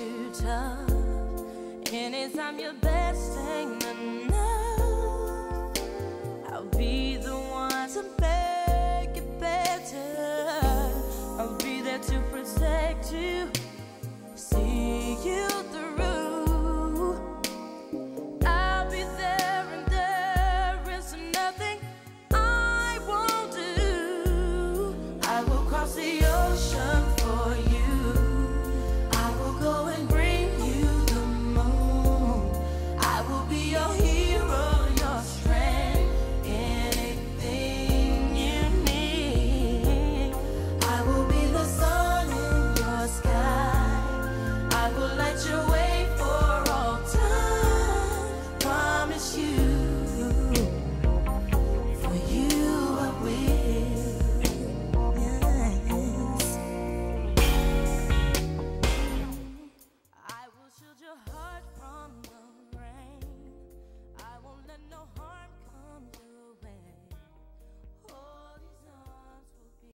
too tough. Anytime your best thing